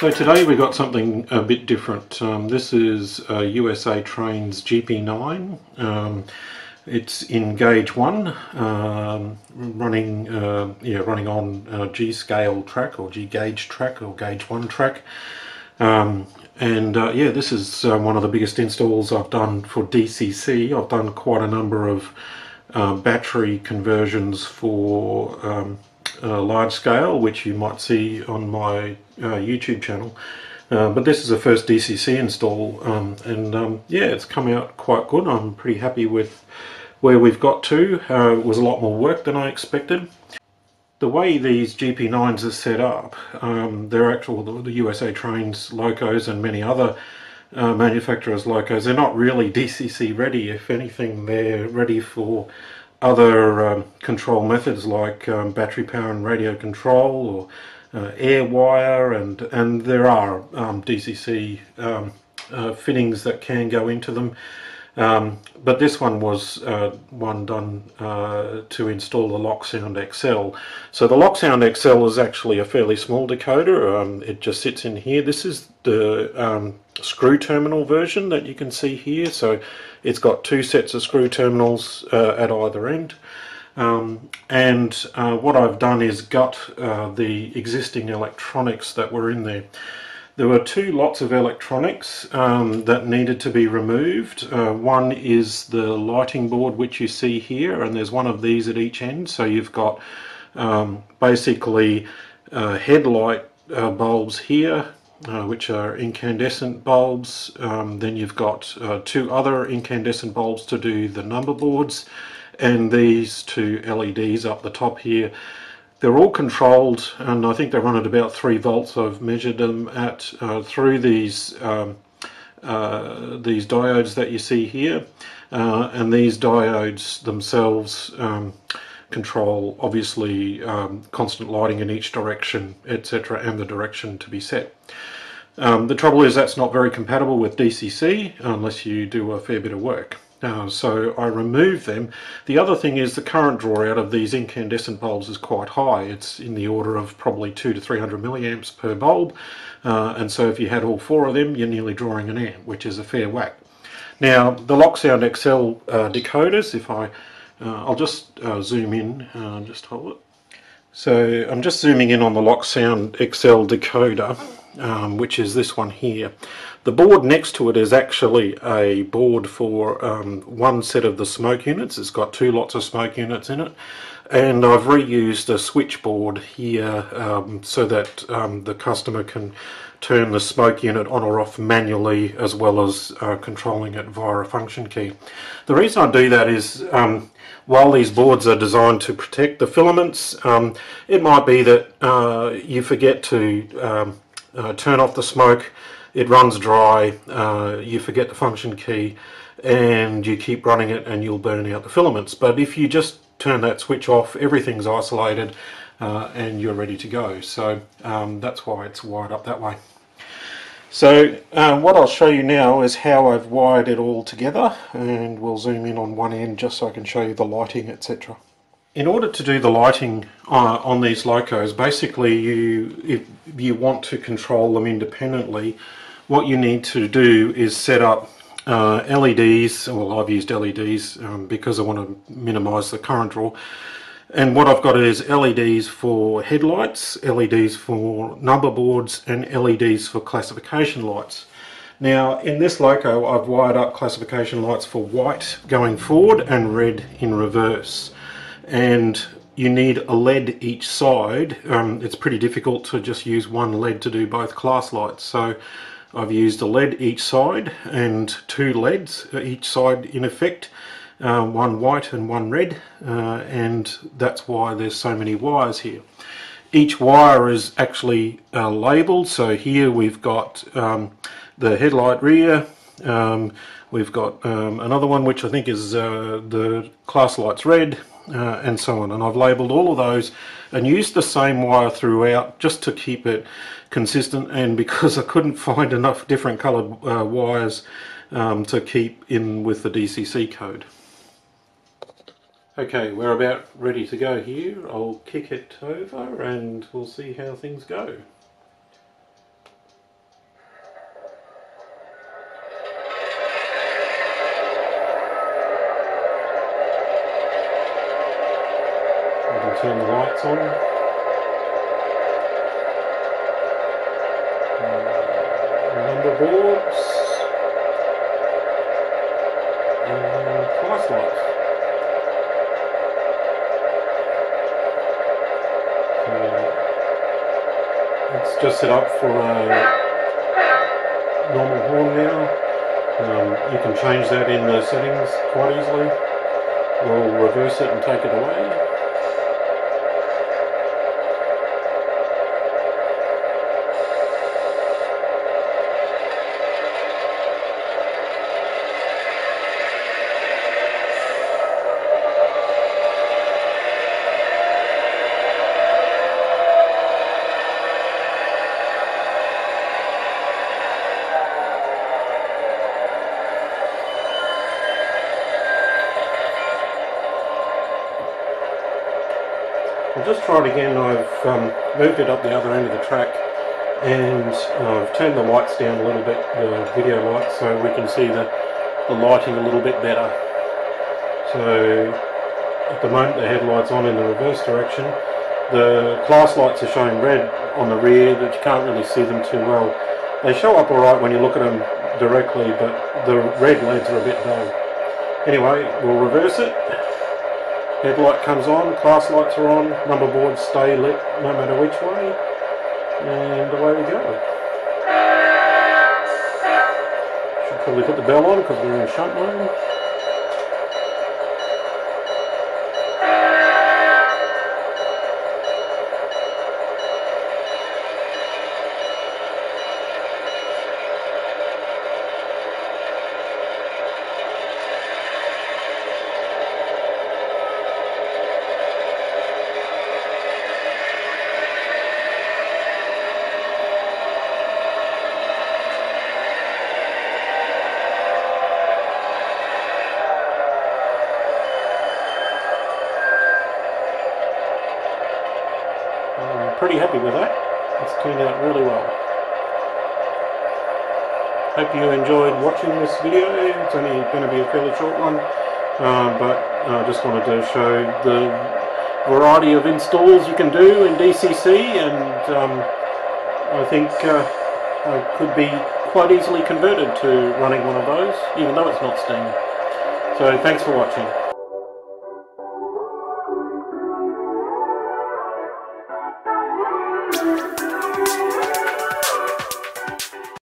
So today we've got something a bit different. Um, this is a USA Trains GP9. Um, it's in gauge one, um, running uh, yeah running on G scale track or G gauge track or gauge one track. Um, and uh, yeah, this is uh, one of the biggest installs I've done for DCC. I've done quite a number of uh, battery conversions for um, uh, large scale, which you might see on my uh, YouTube channel. Uh, but this is the first DCC install, um, and um, yeah, it's come out quite good. I'm pretty happy with where we've got to. Uh, it was a lot more work than I expected. The way these GP9s are set up, um, they're actual the, the, USA Trains locos and many other uh, manufacturers locos. They're not really DCC ready. If anything, they're ready for other um, control methods like um, battery power and radio control or uh, air wire and and there are um, DCC um, uh, fittings that can go into them um, but this one was uh, one done uh, to install the Loksound XL. So the Loksound XL is actually a fairly small decoder. Um, it just sits in here. This is the um, screw terminal version that you can see here. So it's got two sets of screw terminals uh, at either end. Um, and uh, what I've done is gut uh, the existing electronics that were in there. There were two lots of electronics um, that needed to be removed. Uh, one is the lighting board which you see here and there's one of these at each end so you've got um, basically uh, headlight uh, bulbs here uh, which are incandescent bulbs. Um, then you've got uh, two other incandescent bulbs to do the number boards and these two LEDs up the top here they're all controlled and I think they run at about 3 volts. I've measured them at uh, through these um, uh, these diodes that you see here uh, and these diodes themselves um, control obviously um, constant lighting in each direction etc and the direction to be set. Um, the trouble is that's not very compatible with DCC unless you do a fair bit of work. Uh, so I remove them. The other thing is the current draw out of these incandescent bulbs is quite high. It's in the order of probably two to 300 milliamps per bulb. Uh, and so if you had all four of them, you're nearly drawing an amp, which is a fair whack. Now, the Loksound XL uh, decoders, if I, uh, I'll just uh, zoom in, uh, just hold it. So I'm just zooming in on the Loksound XL decoder, um, which is this one here. The board next to it is actually a board for um, one set of the smoke units. It's got two lots of smoke units in it. And I've reused a switchboard here um, so that um, the customer can turn the smoke unit on or off manually as well as uh, controlling it via a function key. The reason I do that is um, while these boards are designed to protect the filaments, um, it might be that uh, you forget to um, uh, turn off the smoke it runs dry, uh, you forget the function key, and you keep running it and you'll burn out the filaments. But if you just turn that switch off, everything's isolated uh, and you're ready to go. So um, that's why it's wired up that way. So uh, what I'll show you now is how I've wired it all together and we'll zoom in on one end just so I can show you the lighting etc. In order to do the lighting uh, on these locos, basically you if you want to control them independently, what you need to do is set up uh, LEDs, well I've used LEDs um, because I want to minimize the current draw and what I've got is LEDs for headlights, LEDs for number boards and LEDs for classification lights. Now in this loco I've wired up classification lights for white going forward and red in reverse and you need a lead each side. Um, it's pretty difficult to just use one lead to do both class lights so I've used a lead each side and two leads each side in effect, uh, one white and one red, uh, and that's why there's so many wires here. Each wire is actually uh, labelled, so here we've got um, the headlight rear, um, we've got um, another one which I think is uh, the class lights red, uh, and so on. And I've labelled all of those and used the same wire throughout just to keep it consistent and because I couldn't find enough different coloured uh, wires um, to keep in with the DCC code. Okay, we're about ready to go here. I'll kick it over and we'll see how things go. Turn the lights on. Uh, number boards and price lights. So it's just set up for a normal horn now. Um, you can change that in the settings quite easily. We'll reverse it and take it away. I'll just try it again. I've um, moved it up the other end of the track and I've turned the lights down a little bit, the video lights, so we can see the, the lighting a little bit better. So at the moment the headlight's on in the reverse direction. The class lights are showing red on the rear, but you can't really see them too well. They show up alright when you look at them directly, but the red LEDs are a bit dull. Anyway, we'll reverse it. Headlight comes on, class lights are on, number boards stay lit no matter which way, and away we go. Should probably put the bell on because we're in a shunt mode. I'm pretty happy with that. It's turned out really well. Hope you enjoyed watching this video. It's only going to be a fairly short one, uh, but I just wanted to show the variety of installs you can do in DCC and um, I think uh, I could be quite easily converted to running one of those, even though it's not Steam. So thanks for watching.